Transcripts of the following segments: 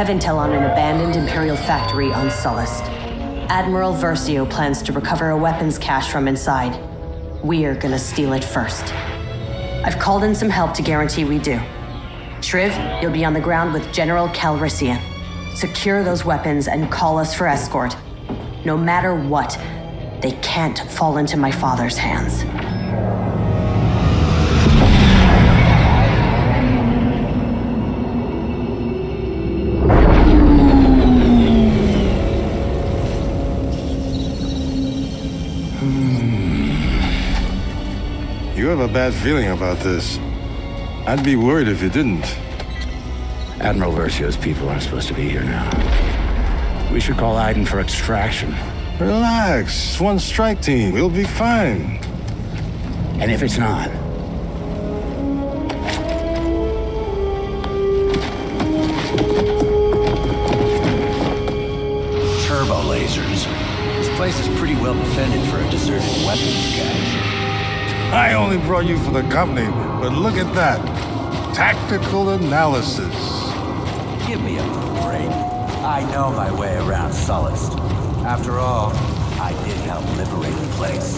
Have intel on an abandoned Imperial factory on Sullust. Admiral Versio plans to recover a weapons cache from inside. We're gonna steal it first. I've called in some help to guarantee we do. Shriv, you'll be on the ground with General Calrissian. Secure those weapons and call us for escort. No matter what, they can't fall into my father's hands. Have a bad feeling about this. I'd be worried if you didn't. Admiral Versio's people aren't supposed to be here now. We should call Iden for extraction. Relax. It's one strike team. We'll be fine. And if it's not, Turbo lasers. This place is pretty well defended for a deserted weapons cache. I only brought you for the company, but look at that. Tactical analysis. Give me a break. I know my way around Sullust. After all, I did help liberate the place.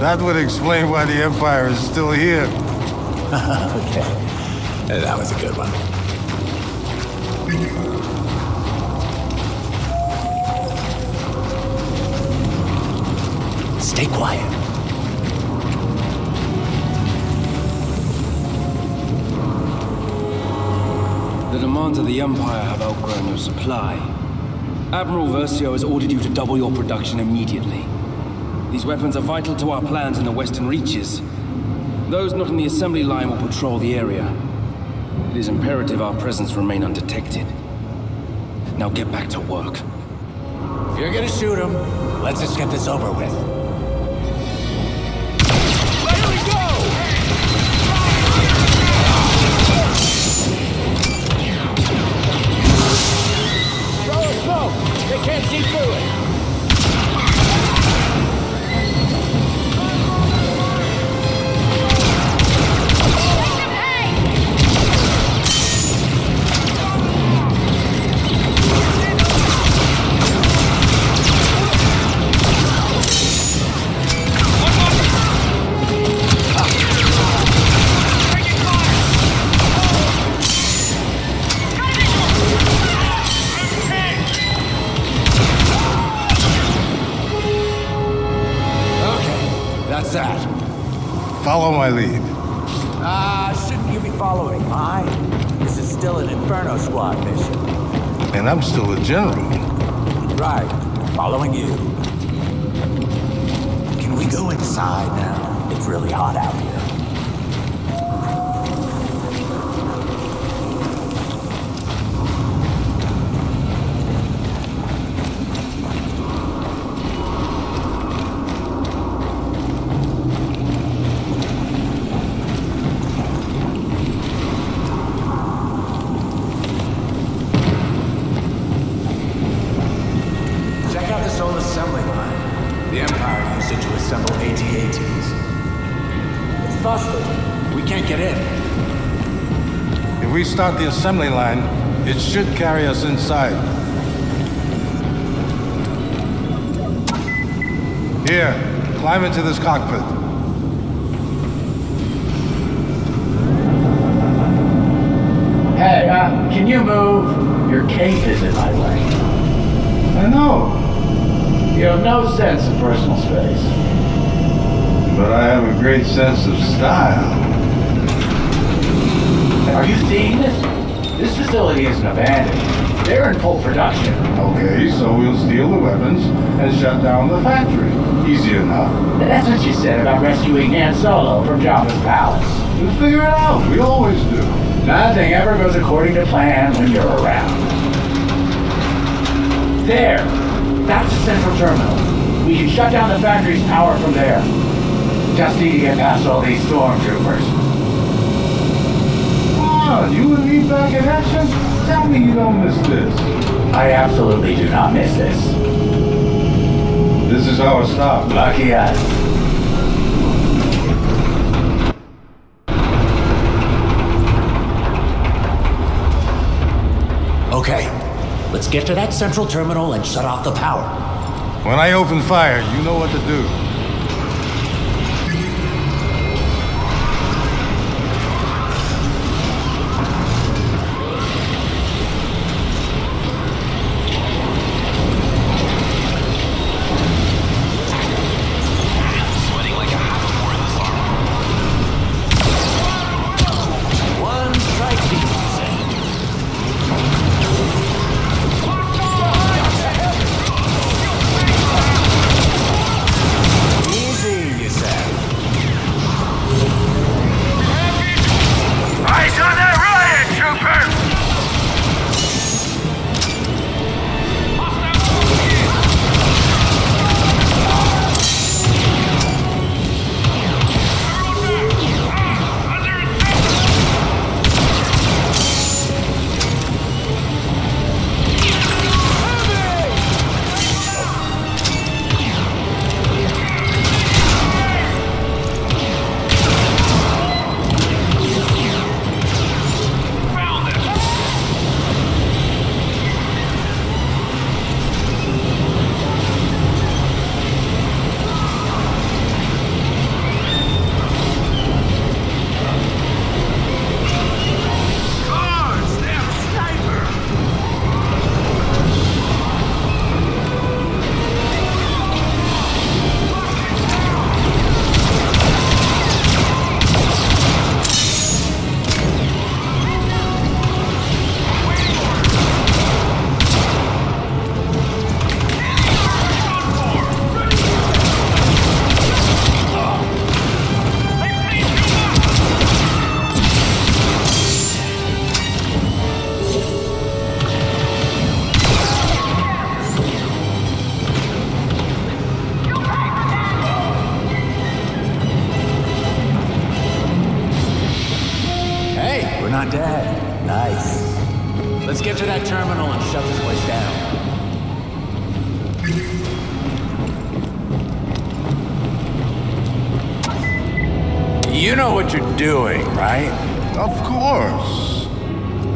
That would explain why the Empire is still here. okay. That was a good one. Stay quiet. Demands of the Empire have outgrown your supply. Admiral Versio has ordered you to double your production immediately. These weapons are vital to our plans in the Western Reaches. Those not in the assembly line will patrol the area. It is imperative our presence remain undetected. Now get back to work. If you're gonna shoot him, let's just get this over with. Follow my lead. Ah, shouldn't you be following mine? This is still an Inferno Squad mission. And I'm still a general. Right, following you. Can we go inside now? It's really hot out here. If we start the assembly line, it should carry us inside. Here, climb into this cockpit. Hey, uh, can you move? Your cape is in my way. I know, You have no sense of personal space. but I have a great sense of style. Are you seeing this? This facility isn't abandoned. They're in full production. Okay, so we'll steal the weapons and shut down the factory. Easy enough. That's what you said about rescuing Han Solo from Jabba's palace. We'll figure it out. We always do. Nothing ever goes according to plan when you're around. There! That's the central terminal. We can shut down the factory's power from there. Just need to get past all these stormtroopers. Come on, you and me back in action? Tell me you don't miss this. I absolutely do not miss this. This is our stop. Lucky us. Okay, let's get to that central terminal and shut off the power. When I open fire, you know what to do. Know what you're doing, right? Of course.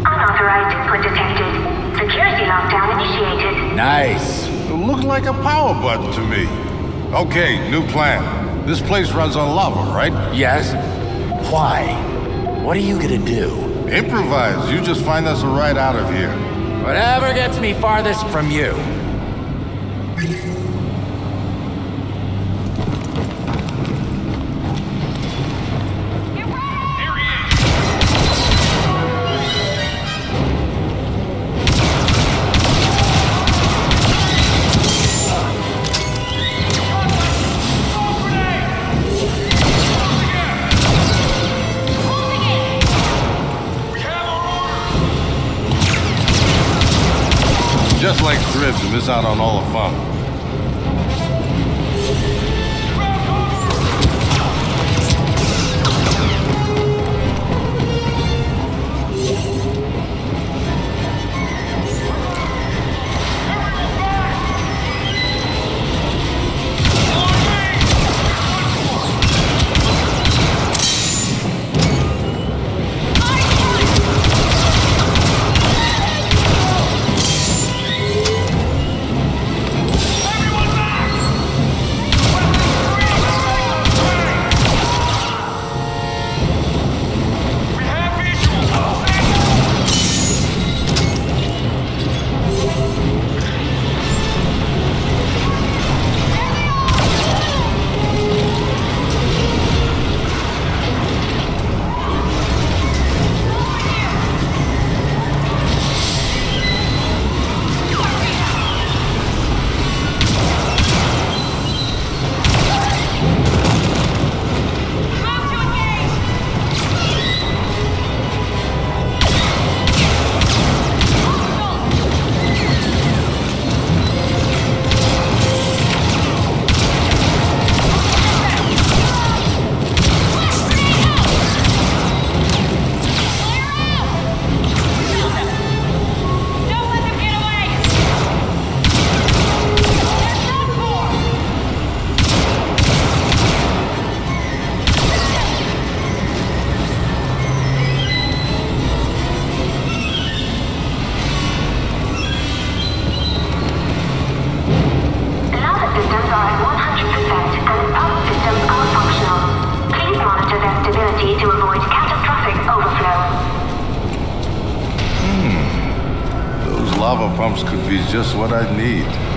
Unauthorized input detected. Security lockdown initiated. Nice. It looked like a power button to me. Okay, new plan. This place runs on lava, right? Yes? Why? What are you gonna do? Improvise. You just find us a ride out of here. Whatever gets me farthest from you. Just like Thrift to miss out on all the fun. Lava pumps could be just what I'd need.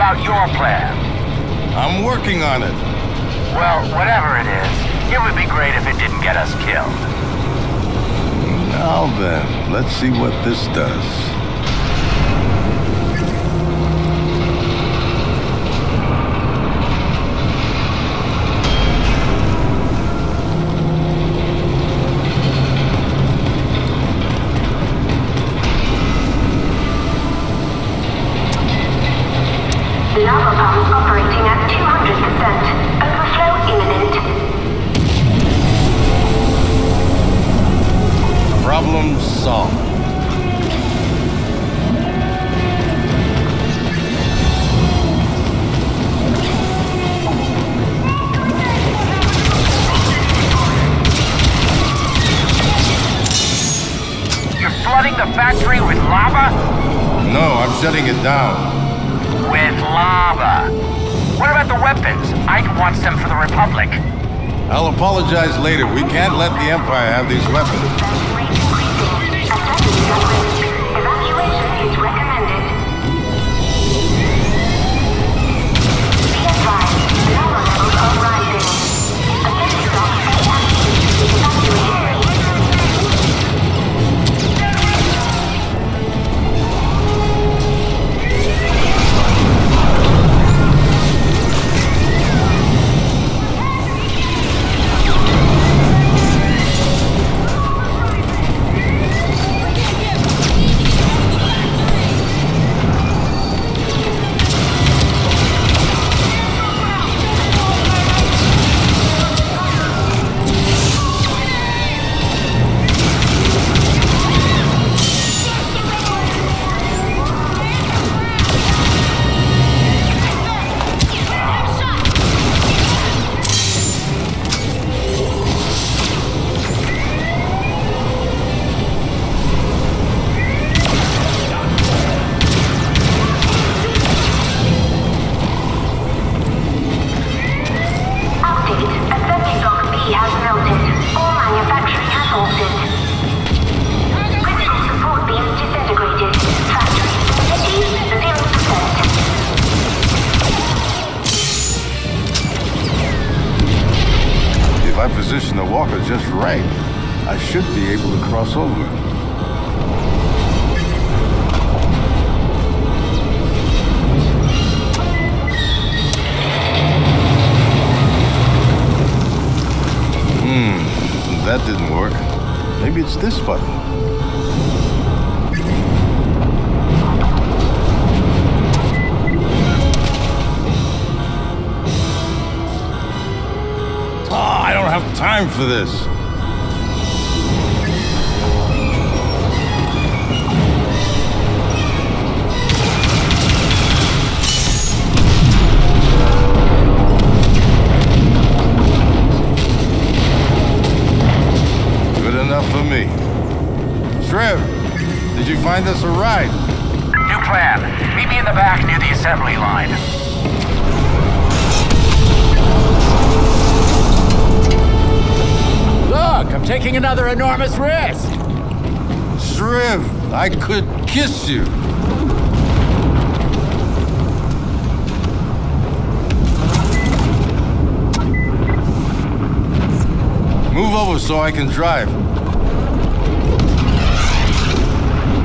About your plan. I'm working on it. Well, whatever it is, it would be great if it didn't get us killed. Now then, let's see what this does. Lava pump operating at 200%. Overflow imminent. Problem solved. You're flooding the factory with lava? No, I'm shutting it down. With lava. What about the weapons? Ike wants them for the Republic. I'll apologize later. We can't let the Empire have these weapons. Just right, I should be able to cross over. Hmm, that didn't work. Maybe it's this button. time for this. Good enough for me. Shriv, did you find us a ride? New plan. Meet me in the back near the assembly line. Taking another enormous risk. Shriv, I could kiss you. Move over so I can drive.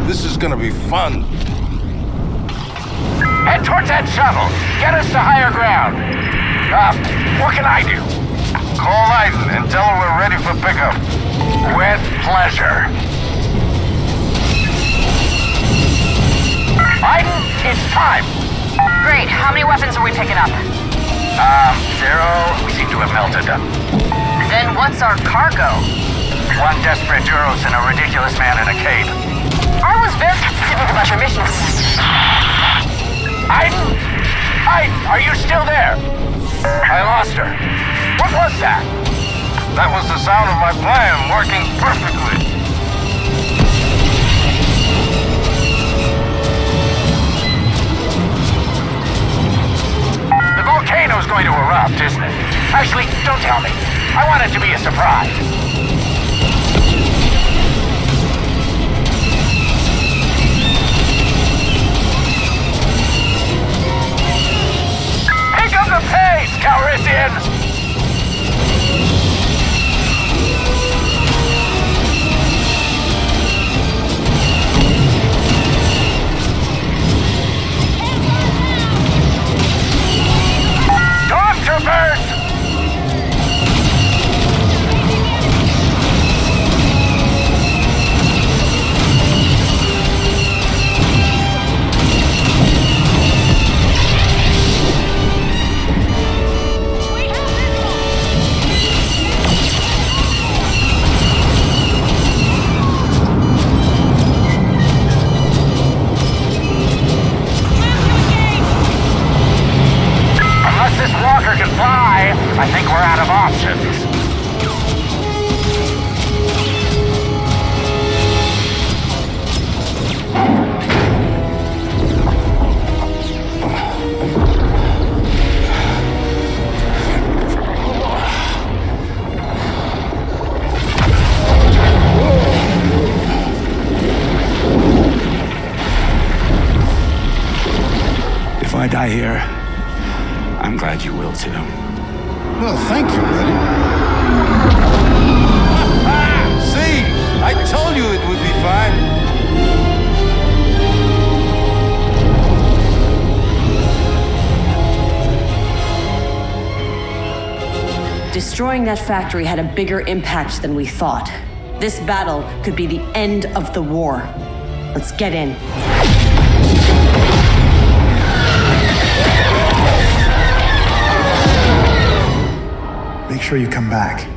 This is gonna be fun. Head towards that shuttle. Get us to higher ground. Uh, what can I do? Call Iden and tell her we're ready for pickup. With pleasure. Iden, it's time. Great. How many weapons are we picking up? Um, zero. We seem to have melted. Them. Then what's our cargo? One desperate Duros and a ridiculous man in a cape. I was very specific about your mission. Iden! Iden, are you still there? I lost her. What was that? That was the sound of my plan working perfectly. The volcano's going to erupt, isn't it? Actually, don't tell me. I want it to be a surprise. Pick up the pace, Calrissian! Stormtroopers! Destroying that factory had a bigger impact than we thought. This battle could be the end of the war. Let's get in. Make sure you come back.